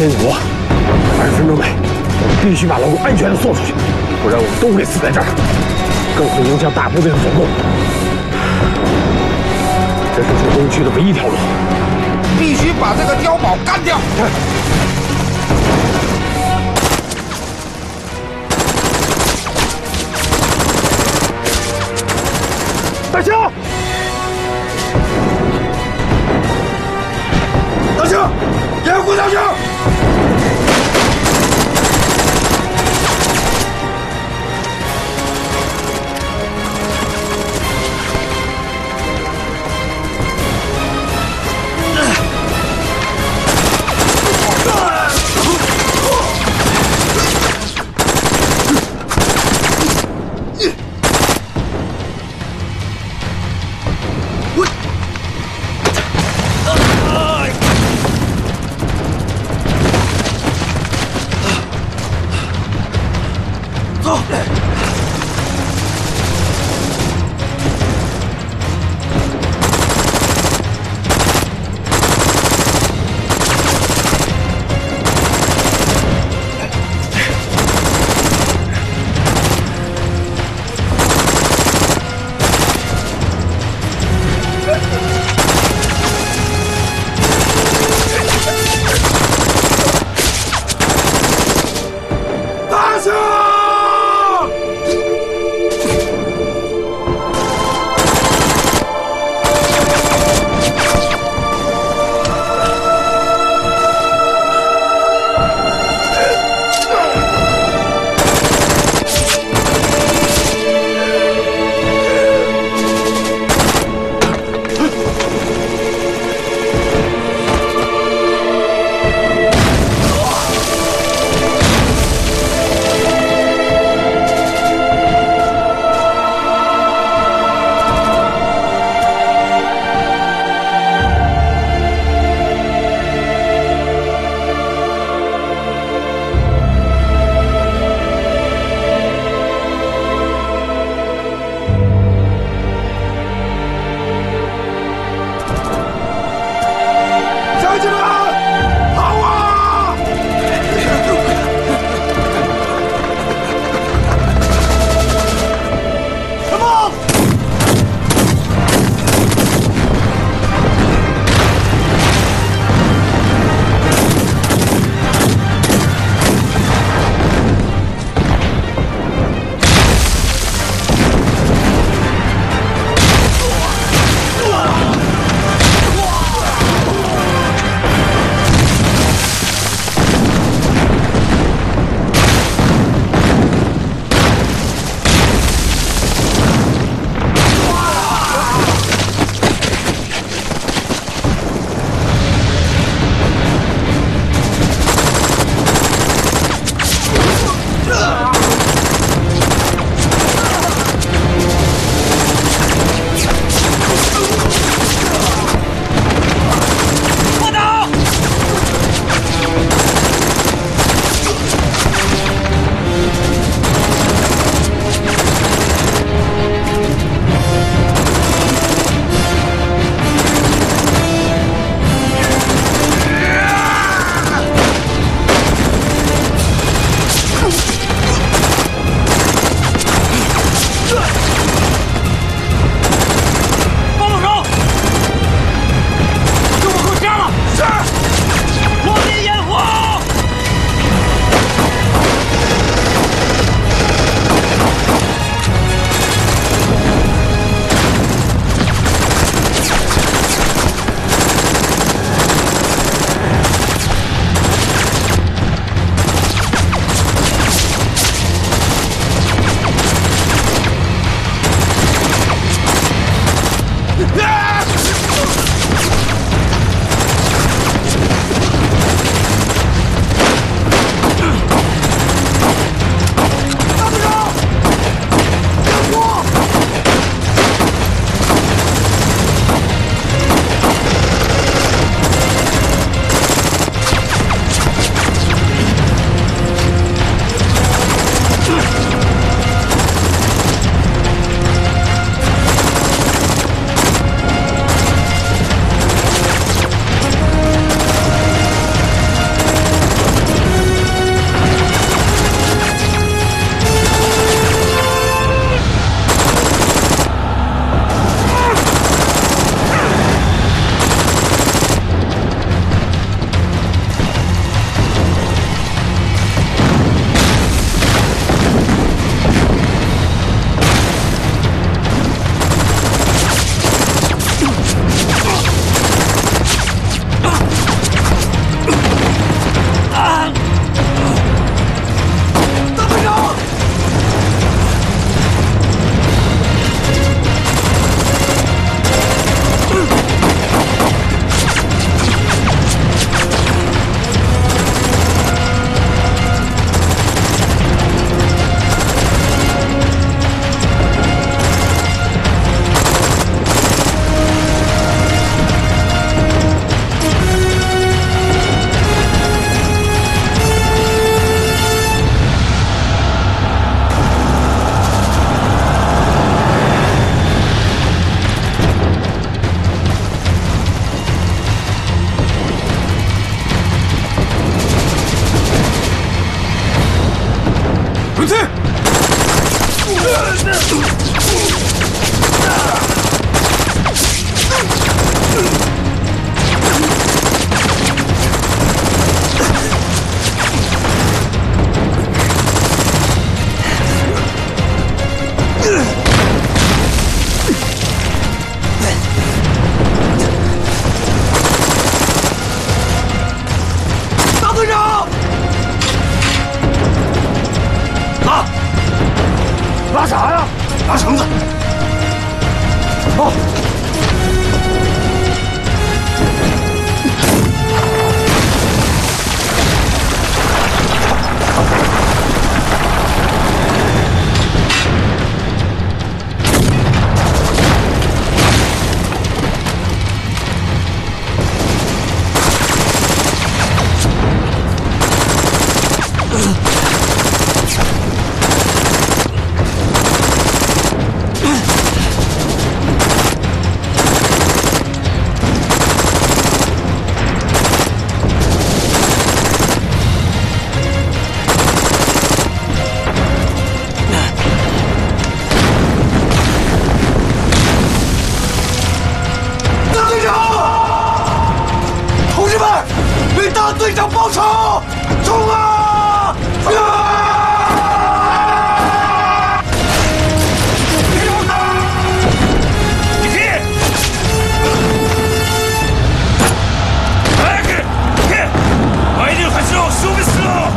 先走啊！二十分钟内，我们必须把老狗安全的送出去，不然我们都会死在这儿，更会影响大部队的总攻。这是出东区的唯一一条路，必须把这个碉堡干掉。大兴！大兴！掩护大枪！ 그 렇. 拿啥呀？拿绳子。哦。队